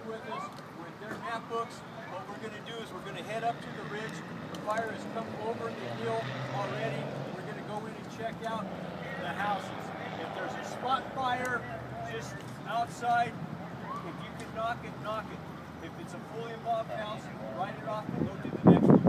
stick with us with their map books. What we're going to do is we're going to head up to the ridge. The fire has come over the hill already. We're going to go in and check out the houses. If there's a spot fire just outside, if you can knock it, knock it. If it's a fully involved house, write it off and go to the next one.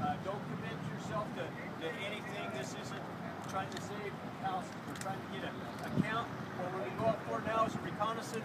Uh, don't commit yourself to, to anything. This isn't trying to save houses. We're trying to get a, a count. What we're going to go up for now is a reconnaissance